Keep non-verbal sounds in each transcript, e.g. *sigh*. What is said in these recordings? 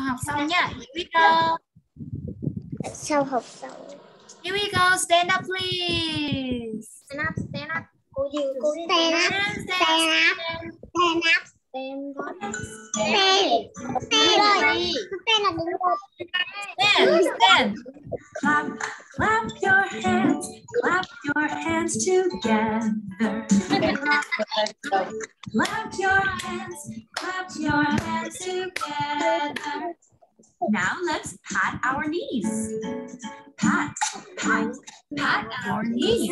học xong nha. Here we go. Sau học xong. Here we go. Stand up please. Stand up, stand up. Cô gì? Cô stand up, Stand, stand up, stand up. Stand up. Stand. Stand. Stand là đứng rồi. stand, stand. Clap, clap your hands, clap your hands together. Clap your hands, clap your hands together. Now let's pat our knees. Pat, pat, pat our knees.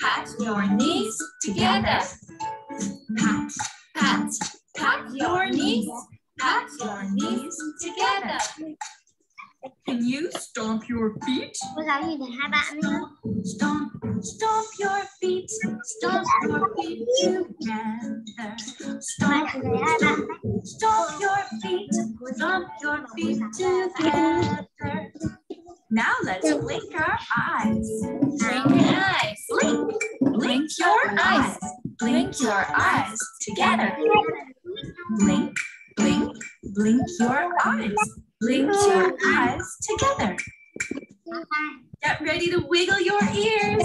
Pat your knees together. Pat, pat, pat your knees. Pat your knees together. Can you stomp your feet? Cô giáo nhìn thấy hai bạn nữa. Stomp, stomp your feet, stomp your feet together. Stomp, bạn thấy hai bạn. stomp your feet, stomp your feet together. Now let's blink our eyes. Blink your eyes. Blink, blink your eyes, blink your eyes together. Blink, blink, blink your eyes, blink your oh. eyes together. Get ready to wiggle your ears.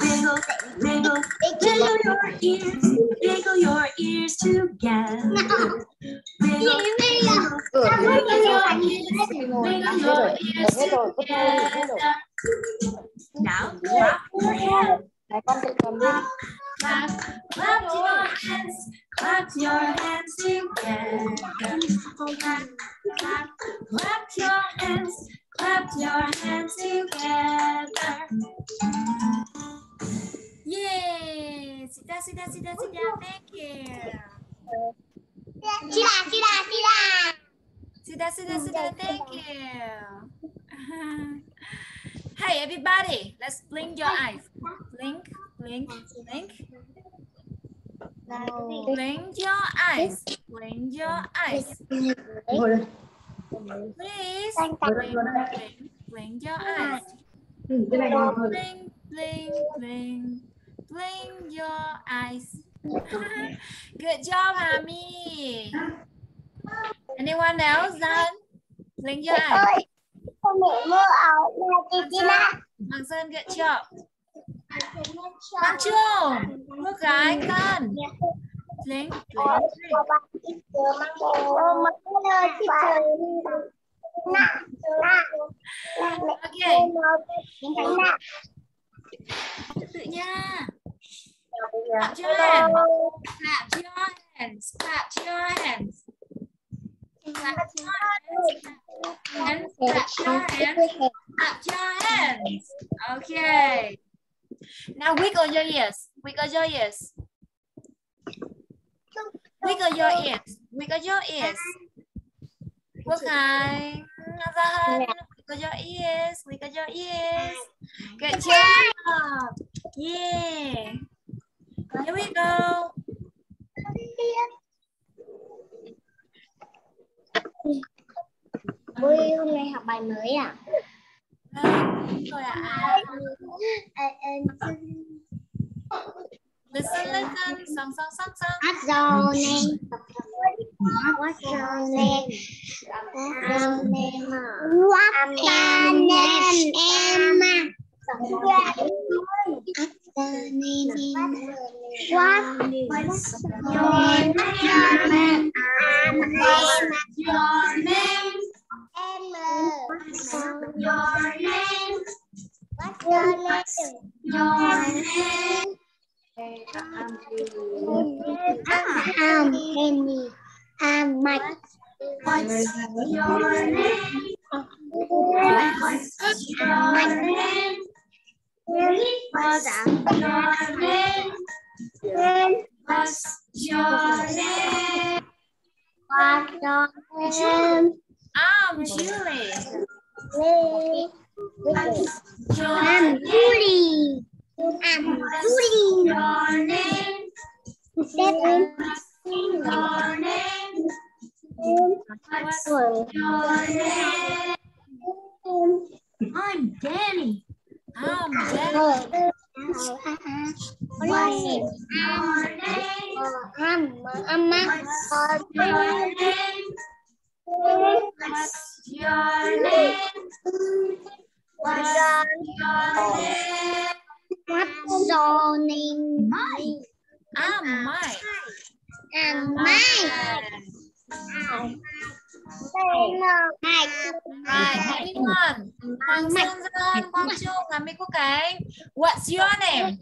Wiggle, wiggle, wiggle your ears. Wiggle your ears together. Wiggle, wiggle, wiggle your ears. Wiggle your ears together. Now clap your hands. Clap, clap clap your hands. Clap your hands together. Clap, clap, clap your hands. Clap your hands together. Yay! Sit down, sit down, sit down, sit down. Thank you. Chị là, chị là, chị là. Sit down, sit down, sit down. Thank you. *laughs* hey, everybody, let's blink your eyes. Blink, blink, blink. Blink your eyes. Blink your eyes. Please. Blink, blink, blink your eyes. Blink, blink, blink. Blink your eyes. Good job, Hami. Anyone else done? Blink your eyes. Mẹ mơ ảo là chị là. Hoàng Sơn, good job. Con chưa? cô gái con. Blink, blink. Okay, tự nha. Clap your hands. Clap your hands. Clap your hands. Clap your. Hands. Clap your hands. Clap your hands. Okay. Now wiggle your ears. Wiggle your ears. Wiggle your ears. Wiggle your ears. Quốc Hải. Zahan. Wiggle your ears. Wiggle your ears. Good job. Yeah. Here we go. Ui, hôm nay học bài mới à? Rồi ạ. Listen, listen. Song, song, song, song. What's your name? What's your name? What's your name? What's your name? Emma. What's your name? What? What's your name? What's your name? Your name? I'm Henry. I'm Mike. What's your name? Um, What's your name? What's your name? What's your name? What's your name? I'm Julie. I'm Julie. I'm Julie. Your name. Seven. Your name. What's your name? I'm Danny. I'm Jenny. What's What's your name? I'm Amma. What's your name? What's your name? What's your name? Mike. I'm name? À, Mike. I'm mine. Tên Mike. Right, everyone. Hoàng Sơn Dương, Quang Trung, và What's your name?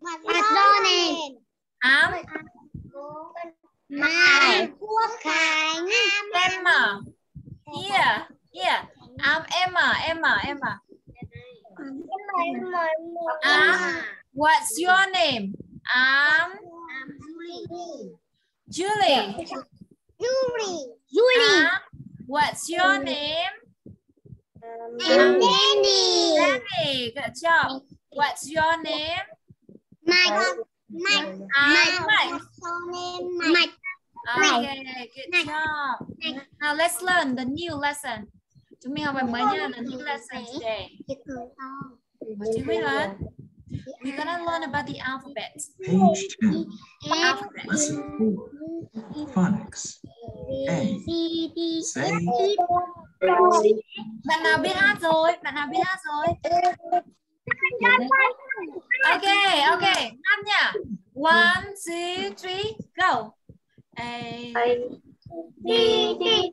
What's your name? I'm Mai Quốc Khánh. Emma. Here, here. I'm Emma, Emma, Emma. I'm, what's your name? I'm Julie. Julie. Julie. I'm, what's your name? And Danny. Danny. Good job. What's your name? Mike. Mike. I'm Mike. Your name Mike. Okay, good job. Now let's learn the new lesson. Chúng mình học bài mới nha, the new lesson today. What do we learn? We're gonna learn about the alphabet. Page 2, Alphabet. Lesson 4, Phonics. A. Say, Bạn nào biết hát rồi? Bạn nào biết hát rồi? Okay, okay. Hát nha. One, two, three, go. A, D, D,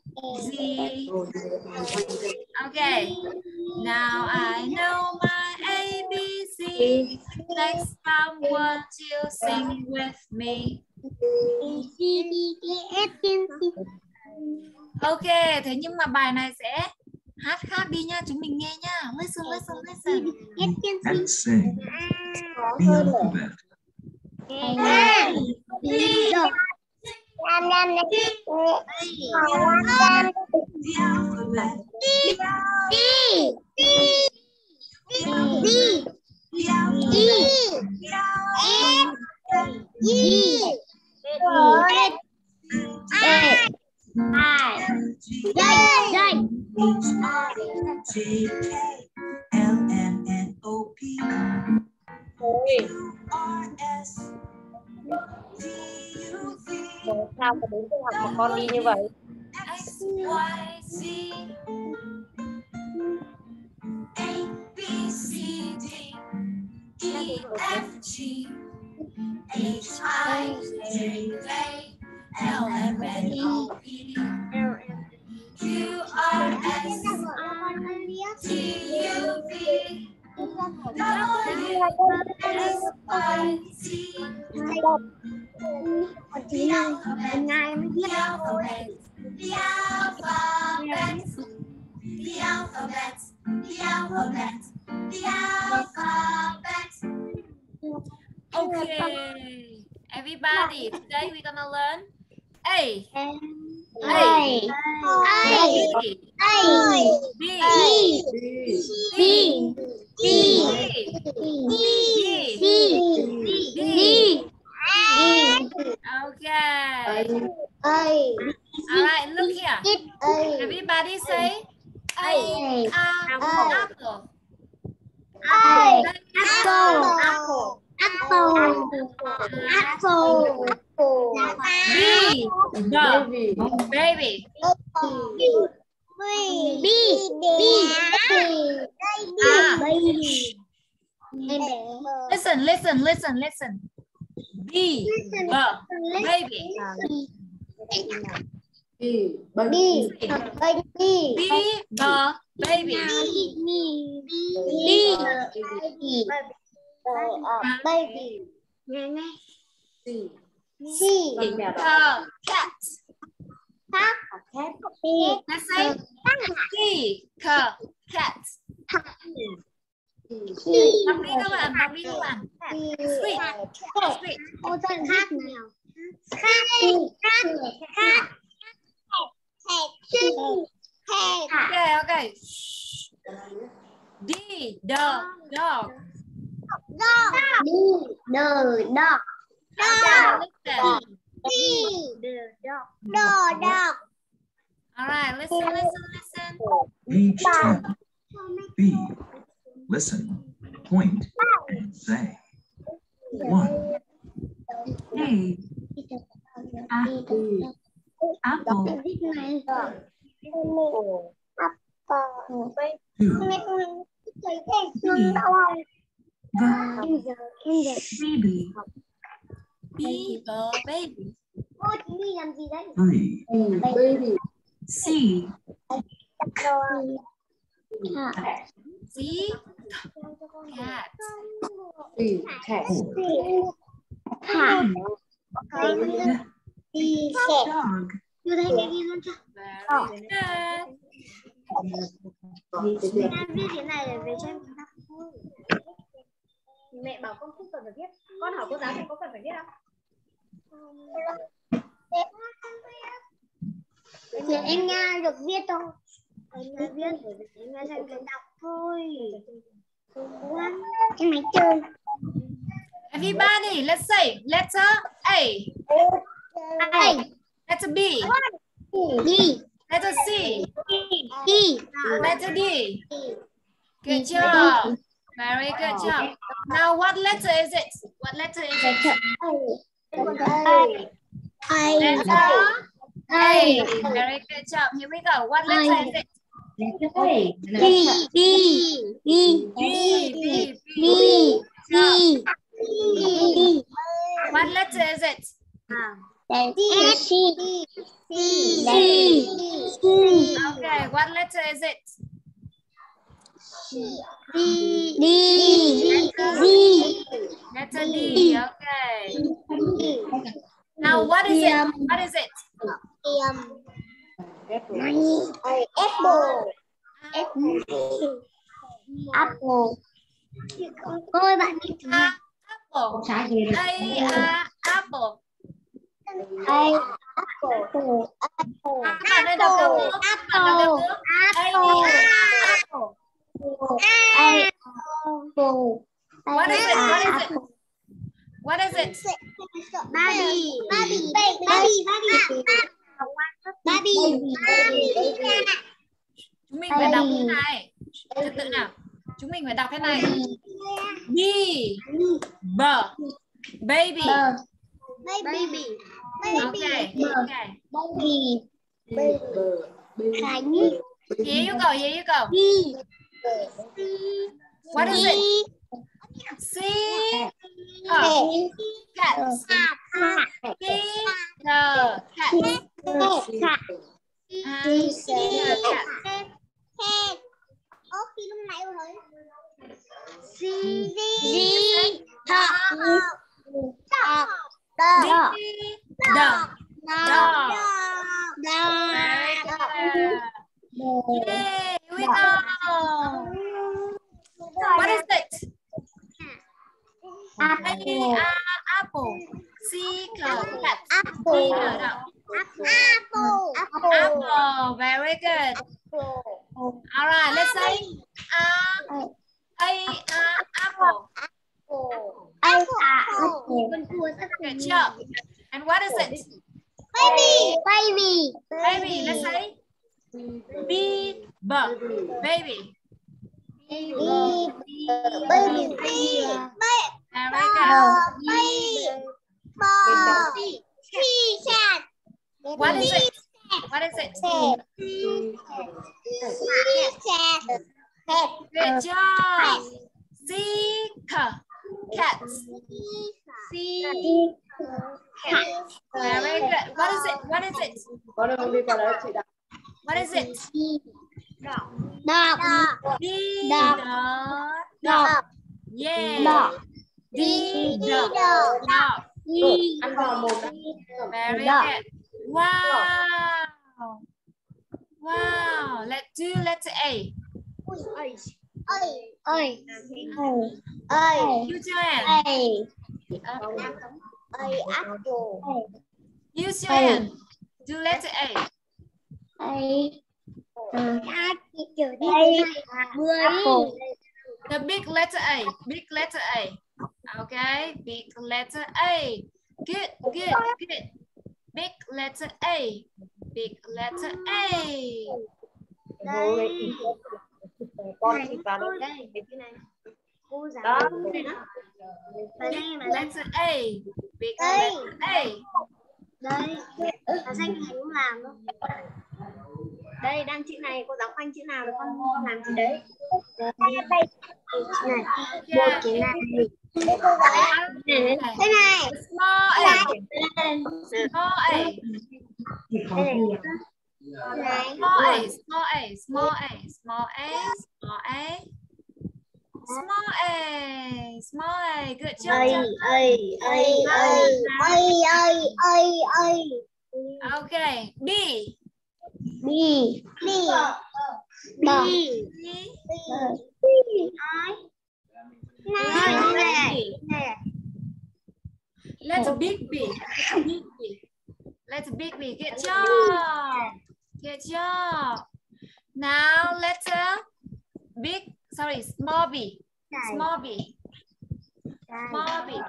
Z. Okay, now I know my ABC. Next time, won't you sing with me? Ok, thế nhưng mà bài này sẽ hát khác đi nha, chúng mình nghe nha. Listen, listen, listen. and sing. The alphabet. K, L, M, N, O, P, Q, R, S, sao mà đến trường học mà con đi như vậy? X, Y, Z, A, B, C, D, E, F, G, H, I, J, K, L, M, N, O, P, Q, R, S, T, U, V, Okay, everybody, today we're gonna learn A, A. B, B, B D, b D. Okay. All right, look here. Everybody say A, apple, apple. apple apple the baby. Listen, listen, listen, listen. B, the baby. B, the baby. The cat. Let's say C, cat, cat. Đọc đi các bạn, đọc đi các bạn. Sweet, sweet. Ô tên khác nào khác khác khác Okay, okay. D, the dog. D, the dog. Okay, listen. Đồ đọc. All right, listen, listen, listen. Page 10. B. Listen, point, and say. 1, A. Apple. Viết này. 2, Ngưng đau không? G. Em giờ, em giờ. Baby. Be a baby. Cô chị đi làm gì đấy? 3, C. See? Cat. 4, Thả. Đi xẹp. Dog. Như thế này đi luôn cho. Very good. Em viết cái này để về cho em đọc thôi. Mẹ bảo con không cần phải viết. Con hỏi cô giáo thì có cần phải viết không? Thì em nghe được viết thôi. Em nghe viết em nghe xem cái đọc thôi. Em máy chơi. Everybody, let's say letter A, Đây. letter B, Đi. letter C, Đi. letter D. Good job. Very good job. Now, what letter is it? What letter is it? Ai. Letter A. Very good job. Here we go. What letter is it? Đi. Đi. Đi. B. B. B. Đi. Job. What letter is it? Đi. C. C. C. Okay. What letter is it? Đi. Đi. Đi. Letter D. Okay. Now, what is it? What is it? Apple. Apple. Ôi bạn đi thử A. Apple. A. A. Apple. Ai. À, các bạn ơi đọc theo bước. Các bạn đọc theo bước. A. Apple. Apple. What is it? What is it? What is it? Barbie. Barbie. Barbie. Barbie. Barbie. Chúng mình phải đọc thế này. Trật tự nào. Chúng mình phải đọc thế này. B. B. Baby. Baby. Okay. Okay. Baby. Khánh. Here you go. Here you go. What is it? C. Oh, cat. C. The cat. À, C. Cat. Ô, khi lúc nãy rồi. Di. Di. Thọ. Thọ. D. Đọ. The. Đọ. Very Đọ. good. Yay, here we go. What is it? A, Apple. A, apple. C, cat. Apple. D, no. Apple. Apple. Apple. Very good. All right, let's say A, A, A, apple. Apple. Good job. And what is it? Baby. Baby. Baby, let's say B, B, baby. Baby. Baby. Baby. Very good. Baby. Baby. Cat. What is it? What is it? Cat. Good job. C, cat. Cats. Very good. What is it? What is it? Con ơi, đi vào đấy chị đặt. What is it? Dog. D, Dog. dog. Dog. Yeah. Dog. D, dog. Dog. Dog. Ăn vào một đã. Very Dog. good. Wow. Wow. Let's do letter A. Ơi. Ơi. Ơi. Use your hand. Ơi. Ơi. Apple. Use your hand. Do letter A. Ơi. Đây. Mười. The big letter A. Big letter A. Okay. Big letter A. Good, good, good. Big letter A. Big letter A. đây. Con này cô đây. Đây này. Cô giáo đó. và đây Big đây. Letter A. Big Đây. letter A. đây. Và danh này cũng làm đâu đây đang chữ này. Cô giáo khoanh chữ nào được con con làm chữ đấy. Này. Một chữ này. Thế này Small A. Small A. Small A. Small A. Small A. Small A. Small A. Small A. Small A. Good job. ơi ơi ơi ơi ơi ơi ơi ơi Okay. B. B B B B. này này này Let's big bee. let's big bee. Let big bee. Good job. get job. Now let's big sorry small bee. Small bee. Small bee.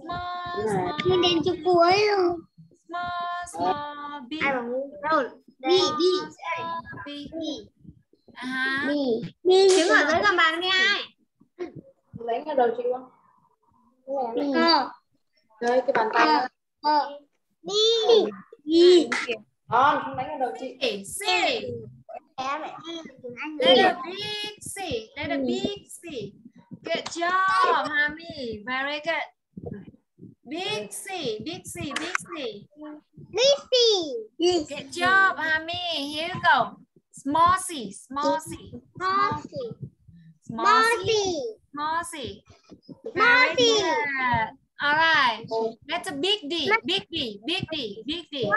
Small small. Mình Small chỗ Small luôn. Small small bee. Bee bee. Bee bee. À, Đi. Đi. trứng ở dưới gầm bàn nghe ai lấy ngay đầu chị không Ờ. đây cái bàn tay. Đi. Đi. đó không đánh ngay đầu chị C. C. Anh Letter big C. Letter big C. Good job, Hami. Very good. Big C. Big C. Big C. Lucy. Đi. Good job, Hami. Here you go. Small C. Small C. Small C. Mossy. Small C. Very good. All right. That's a big D. Big D. Big D. Big D.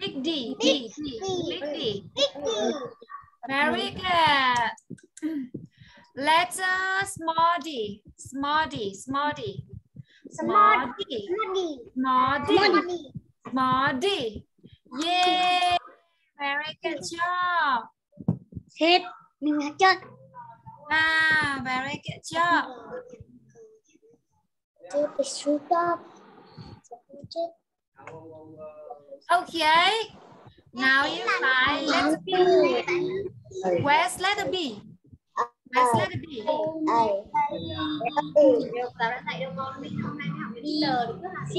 Big D. D. D. Big D. Very good. Letter small d. Small d. Small d. Small d. Muddy. Small d. Small d. Yay. Very good job. Hết. Mình đã chơi. Ah, very good job. Okay. Now you try letter B. Where's letter B? Where's letter B? Cô giáo đã dạy cho con mình hôm nay học đến giờ đúng là C.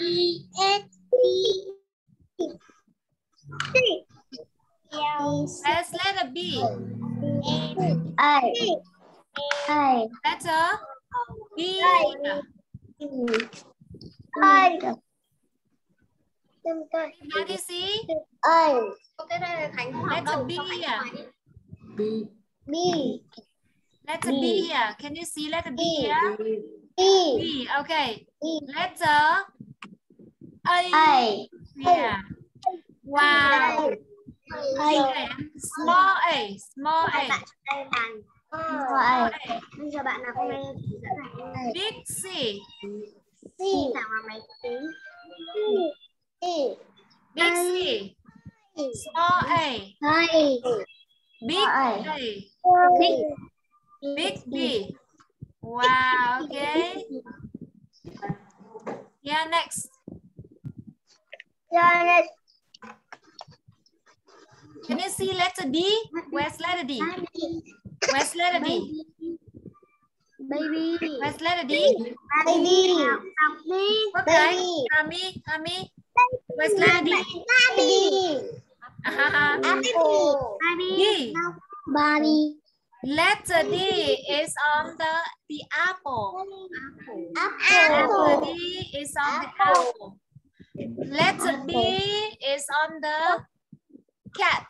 E. S. T. C. Let's let a B. I. I. Letter B. I. Everybody see? I. Letter B here. B. B. Letter B. B here. Can you see letter B, B here? B. B. Okay. Letter A. A. Yeah. Wow. A. Small A. Small A. Bây giờ bạn nào không nghe Big C. C. C. Big C. Small A. Big A. Big Big B. Wow, okay. Yeah, next. Yeah, next. Can you see letter D? Where's letter D? Where's letter D? Baby. Where's letter D? Baby. Okay. Hami. Hami. Where's letter D? Baby. Uh-huh. D. Barbie. Letter D is on the the apple. Apple. apple. Letter D is on the apple. Letter B is on the cat.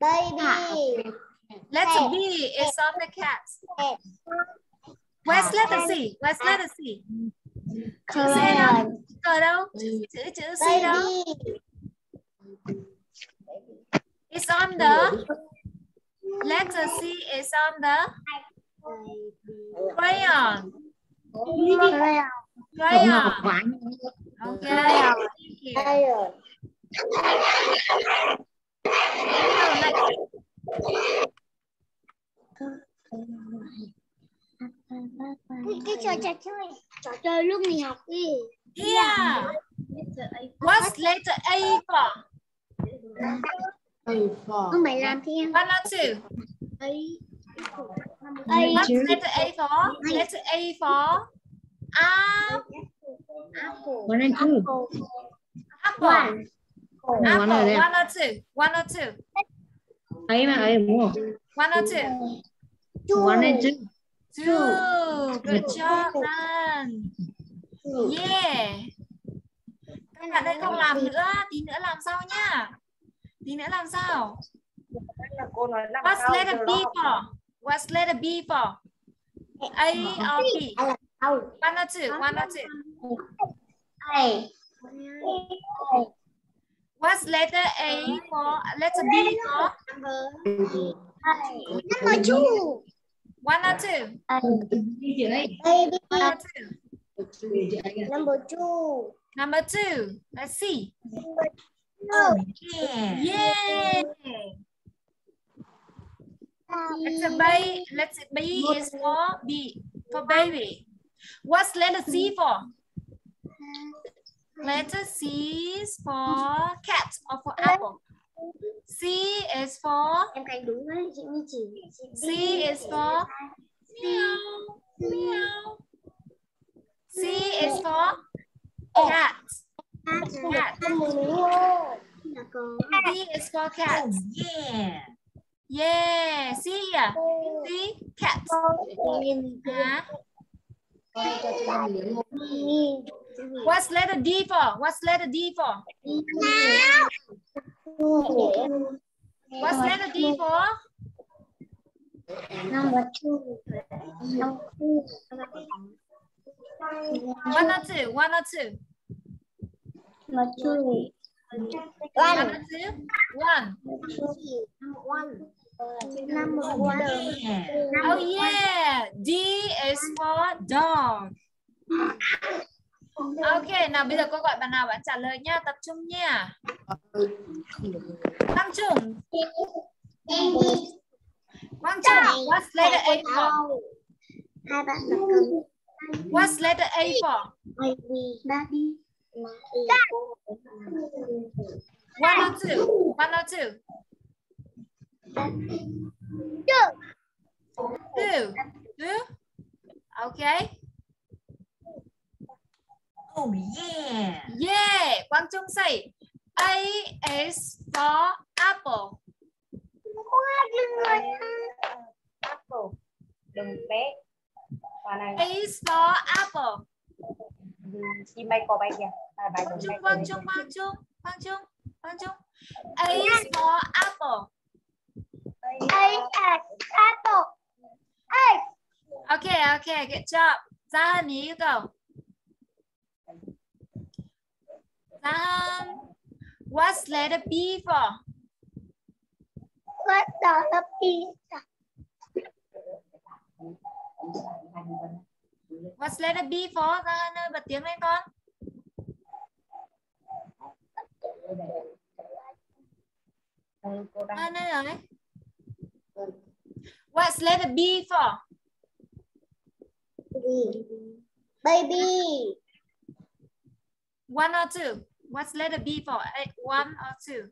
Baby. Letter B is on the cat. Where's letter C? Where's letter C? Chữ C đâu? Cờ đâu? Chữ chữ C đâu? It's on the letter C is on the crayon. Crayon. Okay. Thank you. Cái, trò trò chơi trò chơi lúc nghỉ học đi Yeah. What's letter A for? A for không phải làm theo One or two? ấy What's letter A for? Letter A for? A One and two. apple. Apple. One or two? One or two? ấy mà ấy mua. One or two? One and two. Two. Good job, Nan. Yeah. Các bạn ơi không làm nữa, tí nữa làm sau nha. Tí nữa làm làm What's sao letter B for? What's letter B for? A or B? One or two? One or two? đây What's letter A for? Letter B for? number two One or two? or two? number two Number two. Let's see. oh Yeah. Yay. Letter B. Letter B is for B for baby. What's letter C for? Letter C is for cat or for apple. C is for em thấy đúng đấy chị Nhi chỉ C is for meow. Meow. C is for cat. Cat. C is for cat. Yeah. Yeah. C here. C cat. Hả? Uh-huh. What's letter D for? What's letter D for? What's letter D for? number two One or two? One or two? number two One or two? One. Number one. Oh yeah. D is for dog. Ok, nào bây giờ cô gọi bạn nào bạn trả lời nha, tập trung nha. Quang Trung, Quang Trung, what's letter A for? hai bạn What's letter A for? baby One or two? One or two? Two. Two? Okay. Oh yeah. Yeah. Quang Trung say A is for apple. apple đừng bé A is for apple. chim bay cò bay kìa Trung, Quang Trung, Quang Trung, Quang Trung, Quang Trung. A is for apple. Apple Okay, okay, good job. Zahan, here you go. Zahan, what's letter B for? what the pizza What's letter B for? Zahan ơi, bật tiếng lên con. Zahan ơi rồi. What's letter B for? B. baby One or two? What's letter B for? One or two?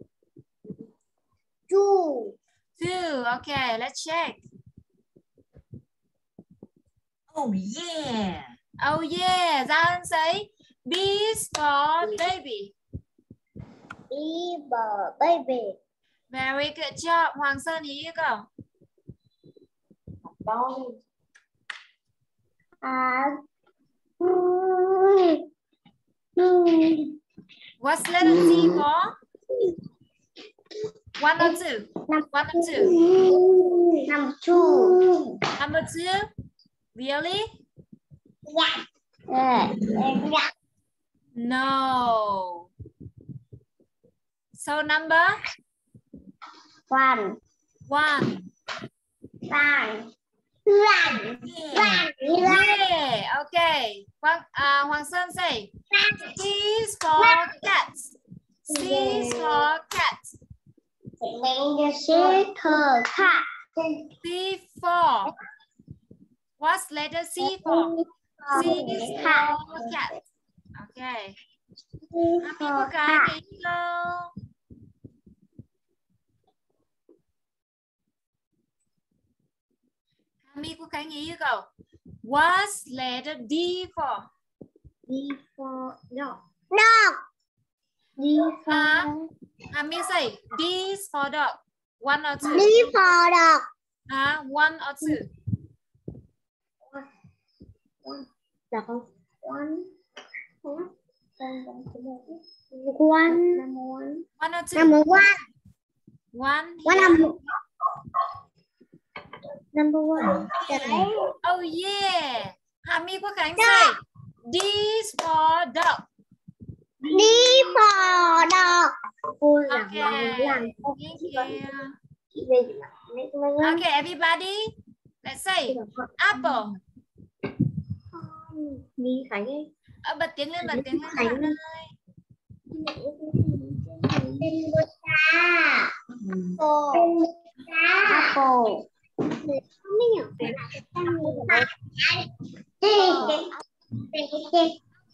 two Two. Okay, let's check. Oh yeah. Oh yeah, Zahan say B is for baby. Beaver, baby. Very good job. Hoàng Sơn, here you go. Mm, What's letter C for? One or two? One or two? number two. Number two? Really? Yeah. Yeah. No. So number One, one. one, Yeah. Okay. Hoàng, uh, Hoàng Sơn say, C is for cats. C is for cats. Được circle cat. C for. What's letter C for? C is for cat. Okay. Happy cô cái cô cái nghĩ câu. What's letter D for? D for dog. Dog. D for Happy say D for dog. One or two? D for dog. Huh? One or two? Con one. One. Number one. One or two? Number one. One. One number. Number one. Oh yeah. Hami Quốc Khánh say D is for dog. D for dog. Okay. Thank you. Okay, everybody. Let's say apple. đi khánh ấy Ờ, bật tiếng lên, bật tiếng lên. Khánh ơi. ơi. Apple.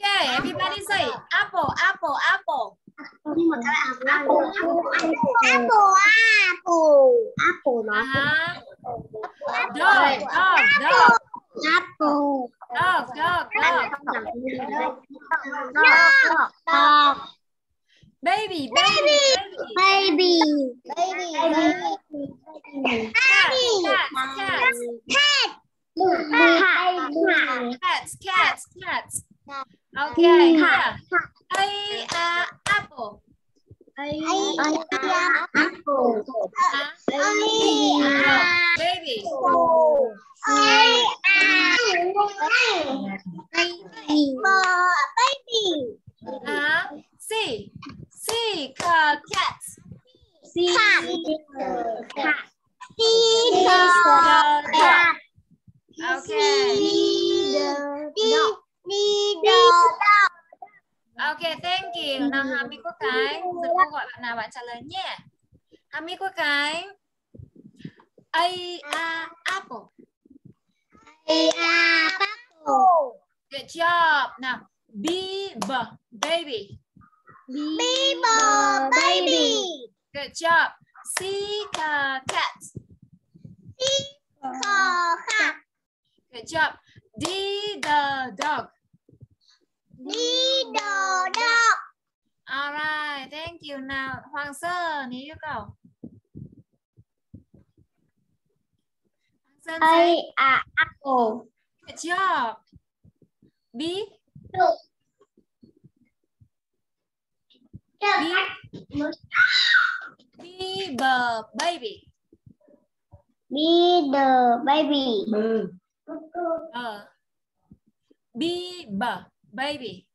Okay, everybody say apple, apple, apple. Apple, Apple, Apple, Apple, Apple nó. Dog, dog, dog, Apple, dog, dog, dog. đâu. Dog, dog, Baby, baby, baby. baby, baby, baby, Cat, cat, cat. Cats, cats, cats. Okay, here. A, uh, apple. Apple, Uh, baby. baby, Uh, C. C, uh, cats. cat, cat, cat. Okay. Okay, thank you. Nào Hami có cái. Giờ cô gọi bạn nào bạn trả lời nhé. Hami có cái. A, a, apple. Good job. Nào. B, b, baby. Baby, Good job. C, uh, cat. cat, Good job. D, the dog. dog, dog, All right, thank you. Nào, Hoàng Sơn, yêu cầu. Hoàng Sơn A, a, apple, good job. B, B, B, baby. be the baby, Uh, B, B, baby.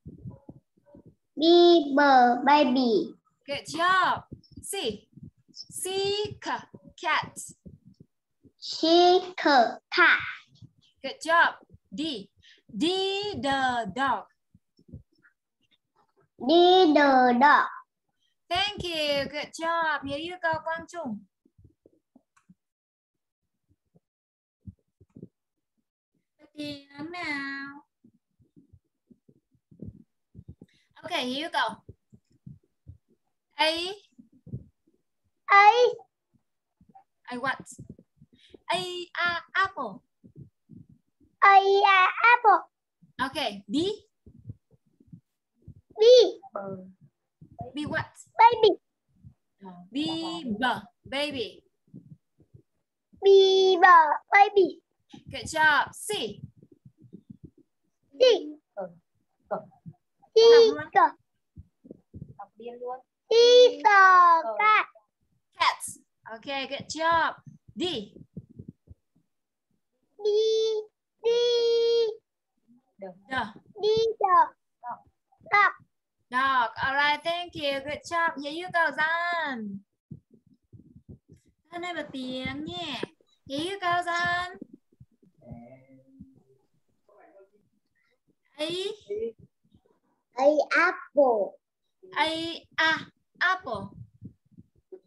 be the baby, Good job. C, C, c, cat. she, cat, Good job. D, D, the dog. Be the dog, Thank you. Good job. Hiếu yêu cầu Quang Trung. Tiếng nào. Ok, Hiếu yêu cầu. A, A, I what? A, a, apple. A, a, apple, Okay, B, B what? baby, B, b, baby. B, the baby, Good job. C, D, D, the, D, the cat, cats. Okay, good job. D, D, D, the D, the dog, dog. All right, thank you. Good job. Hiếu yêu cầu Gian. Gian ơi bật tiếng nhé. Hiếu yêu cầu Gian. A, A, apple, A, a, apple.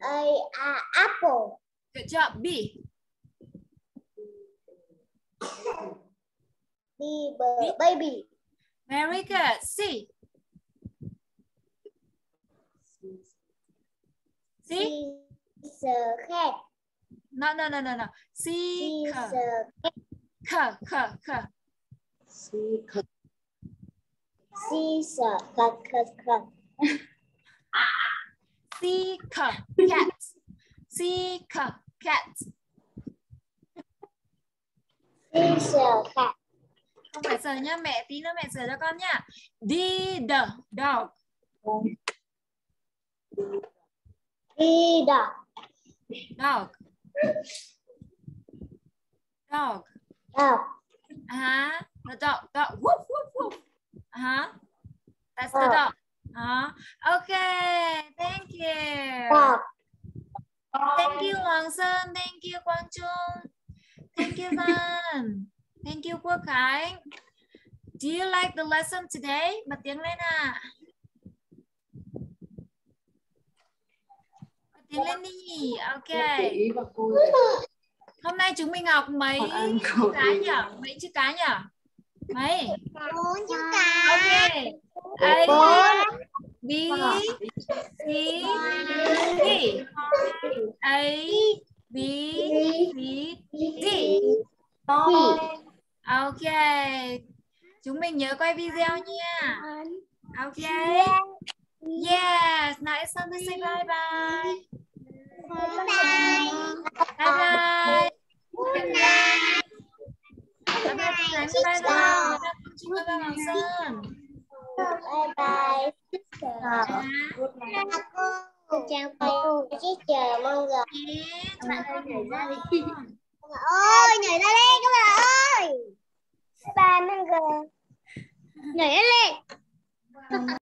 A, a, apple, Good job. B, Bieber, baby. Very good. C. Caesar cat. No, no, no, no, no. C. K. K. K. K. Seeker. Caesar cat, cat, cat. C. K. Cat. C. K. Cat. Caesar cat. Không phải sờ nhá. Mẹ tí nữa mẹ sờ cho con nhá. D. The. Dog. Leader. Dog. Dog. Dog. Uh-huh. The dog. Dog. Woof, woof, woof. Uh-huh. That's the Dog. dog. Uh-huh. Okay. Thank you. Dog. Thank you Hoàng Sơn. Thank you Quang Trung. Thank you Văn. Thank you Quốc Khánh. Do you like the lesson today? Bật tiếng lên à. Lên đi. Ok. Hôm nay chúng mình học mấy chữ tỷ. nhỉ? Mấy chữ cái nhỉ? Mấy? Bốn chữ Ok. cái. A, Bốn. B, C, D. A, B, C, D. Ok. Chúng mình nhớ quay video nha. Ok. Yes. Now it's time to say bye bye. Bye. Bye bye. Bye bye. Bye bye. Bye bye. Bye bye. Bye bye Hoàng Sơn. Bye bye. À, Cô chào cô. Chị chờ mong rồi. yes. Bạn con ngủ ngon. ơi nhảy ra đi các bạn ơi ba mươi g nhảy lên